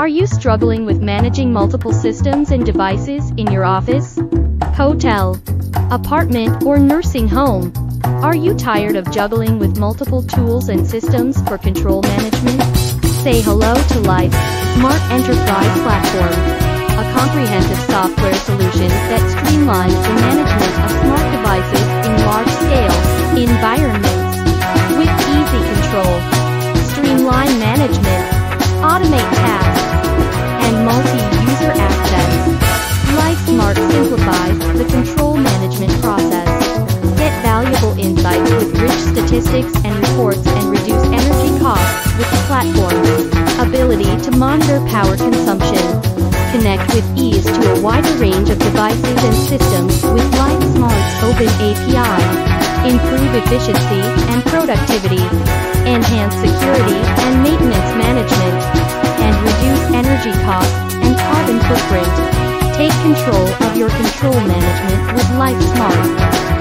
Are you struggling with managing multiple systems and devices in your office, hotel, apartment, or nursing home? Are you tired of juggling with multiple tools and systems for control management? Say hello to Life Smart Enterprise Platform, a comprehensive software solution that streamlines the management of smart devices in large-scale environments. With easy control, streamline management, automate tasks, with rich statistics and reports and reduce energy costs with the platform's ability to monitor power consumption. Connect with ease to a wider range of devices and systems with LifeSmart's open API. Improve efficiency and productivity. Enhance security and maintenance management. And reduce energy costs and carbon footprint. Take control of your control management with LifeSmart.